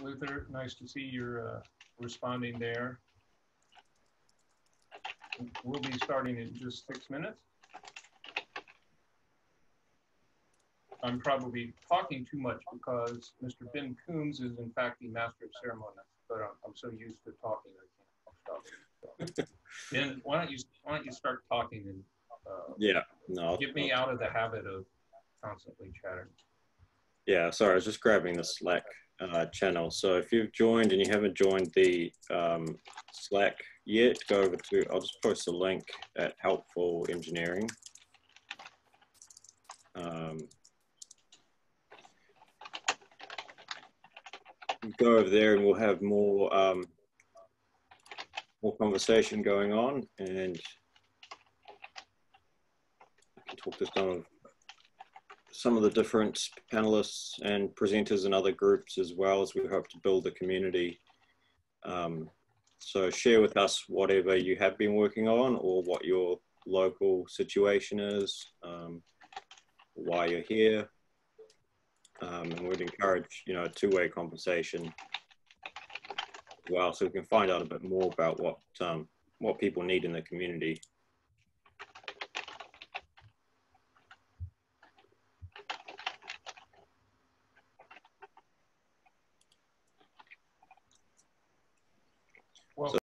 Luther. Nice to see you're uh, responding there. We'll be starting in just six minutes. I'm probably talking too much because Mr. Ben Coombs is in fact the master of ceremony, but I'm, I'm so used to talking I can't stop. So, ben, why don't you why don't you start talking and uh, yeah, no, get me out of the habit of constantly chattering. Yeah, sorry, I was just grabbing the Slack uh, channel. So if you've joined and you haven't joined the um, Slack yet, go over to, I'll just post a link at Helpful Engineering. Um, go over there and we'll have more um, more conversation going on and I can talk some of some of the different panelists and presenters and other groups as well as we hope to build a community. Um, so share with us whatever you have been working on or what your local situation is, um, why you're here. Um, and we'd encourage, you know, a two-way conversation as well so we can find out a bit more about what, um, what people need in the community Well, so